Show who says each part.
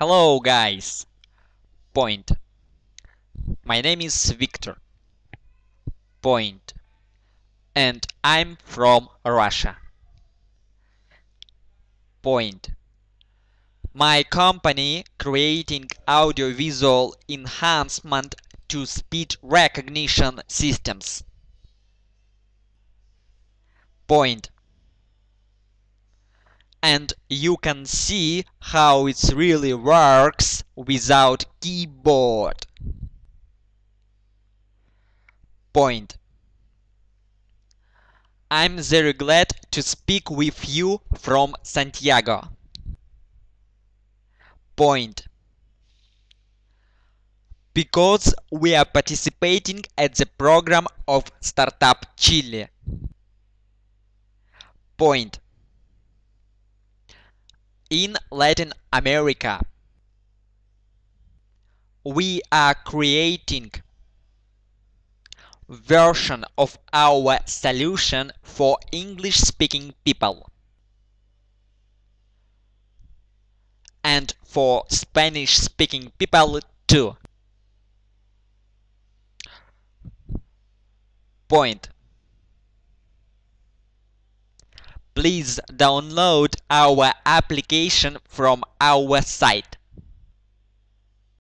Speaker 1: Hello guys! Point. My name is Victor. Point. And I'm from Russia. Point. My company creating audiovisual enhancement to speech recognition systems. Point and you can see how it really works without keyboard. Point. I'm very glad to speak with you from Santiago. Point. Because we are participating at the program of Startup Chile. Point in Latin America. We are creating version of our solution for English-speaking people and for Spanish-speaking people too. Point please download our application from our site.